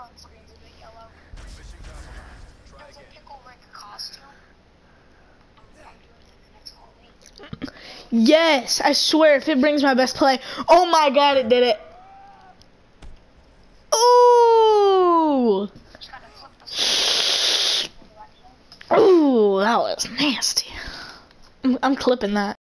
phone screen's in the yellow. Mission compromised. Try There's a pickle Rick costume. Yes, I swear if it brings my best play. Oh my god, it did it. Ooh. Ooh, that was nasty. I'm, I'm clipping that.